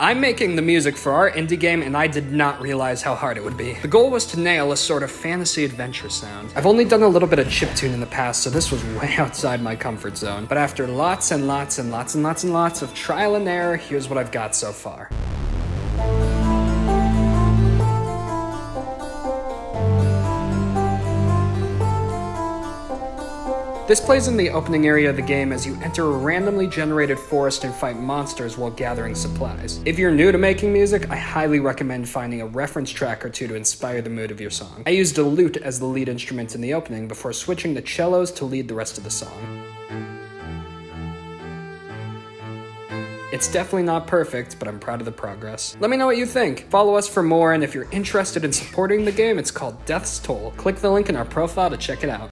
I'm making the music for our indie game and I did not realize how hard it would be. The goal was to nail a sort of fantasy adventure sound. I've only done a little bit of chiptune in the past, so this was way outside my comfort zone. But after lots and lots and lots and lots and lots of trial and error, here's what I've got so far. This plays in the opening area of the game as you enter a randomly generated forest and fight monsters while gathering supplies. If you're new to making music, I highly recommend finding a reference track or two to inspire the mood of your song. I used a lute as the lead instrument in the opening before switching to cellos to lead the rest of the song. It's definitely not perfect, but I'm proud of the progress. Let me know what you think. Follow us for more, and if you're interested in supporting the game, it's called Death's Toll. Click the link in our profile to check it out.